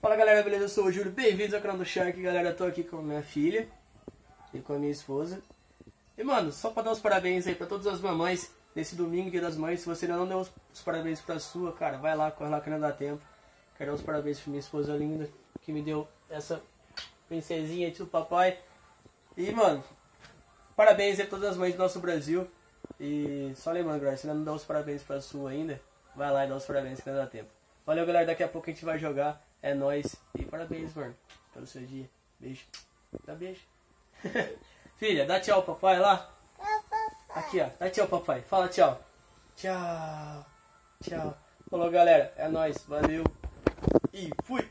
Fala galera, beleza? Eu sou o Júlio, bem-vindos ao canal do Shark, galera. Eu tô aqui com a minha filha e com a minha esposa. E mano, só pra dar os parabéns aí pra todas as mamães nesse domingo, dia das mães. Se você ainda não deu os, parabéns pra sua, cara, vai lá, corre lá que não dá tempo. Quero dar os parabéns pra minha esposa linda que me deu essa princesinha do papai. E mano, parabéns aí pra todas as mães do nosso Brasil. E só lembrando, galera, se ainda não dá os parabéns pra sua ainda, vai lá e dá os parabéns que não dá tempo. Valeu, galera. Daqui a pouco a gente vai jogar. É nóis. E parabéns, mano, pelo seu dia. Beijo. Dá beijo. Filha, dá tchau, papai lá. Aqui, ó. Dá tchau, papai. Fala tchau. Tchau. Tchau. Falou, galera. É nóis. Valeu. E fui.